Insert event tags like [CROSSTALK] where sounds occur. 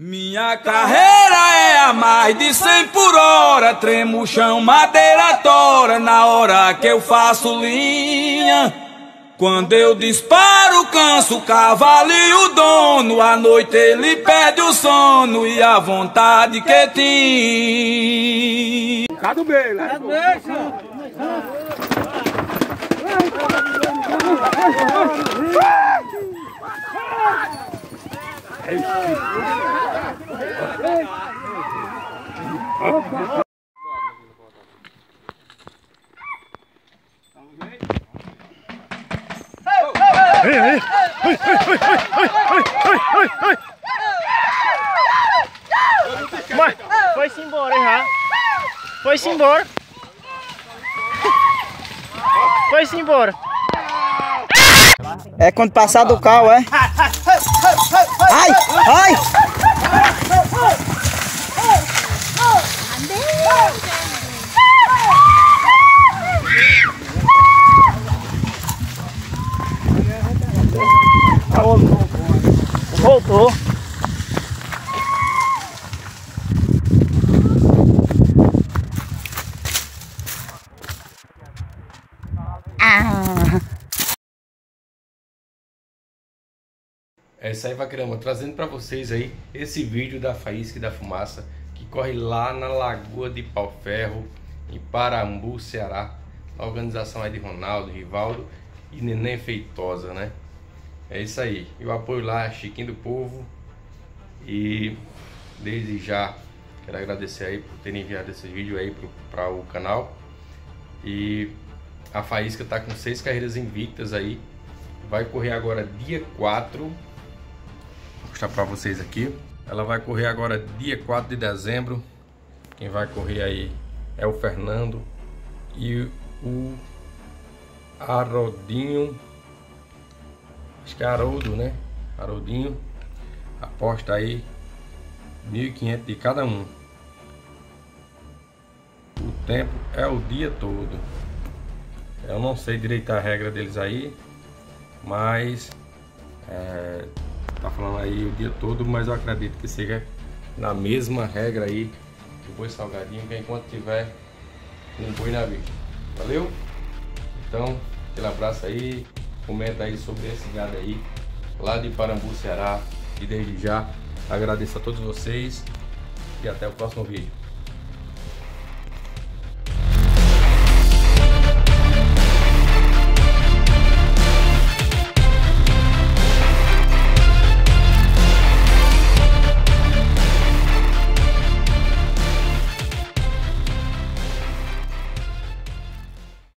Minha carreira é a mais de 100 por hora, tremo o chão, madeira tora na hora que eu faço linha. Quando eu disparo, canso o cavalo e o dono. À noite ele perde o sono e a vontade que tem. Cado bem, né? Cado bem, Mas foi-se embora já. Foi-se embora. Foi-se embora. É quando passar do carro, é? [LAUGHS] Voltou. É isso aí, Vaquerama, trazendo para vocês aí esse vídeo da faísca e da fumaça que corre lá na Lagoa de Pau Ferro, em Parambu, Ceará. A organização é de Ronaldo, Rivaldo e Neném Feitosa, né? É isso aí. E o apoio lá Chiquinho do Povo. E desde já quero agradecer aí por terem enviado esse vídeo aí para o canal. E a Faísca tá com seis carreiras invictas aí. Vai correr agora dia 4. Vou mostrar para vocês aqui. Ela vai correr agora dia 4 de dezembro. Quem vai correr aí é o Fernando e o Arodinho. Que é Haroldo, né? Haroldinho. Aposta aí 1.500 de cada um. O tempo é o dia todo. Eu não sei direito a regra deles aí, mas é, tá falando aí o dia todo, mas eu acredito que seja na mesma regra aí que o boi salgadinho, que enquanto tiver um boi na vida. Valeu? Então, aquele abraço aí, comenta aí sobre esse gado aí, lá de Parambu, Ceará. E desde já agradeço a todos vocês e até o próximo vídeo.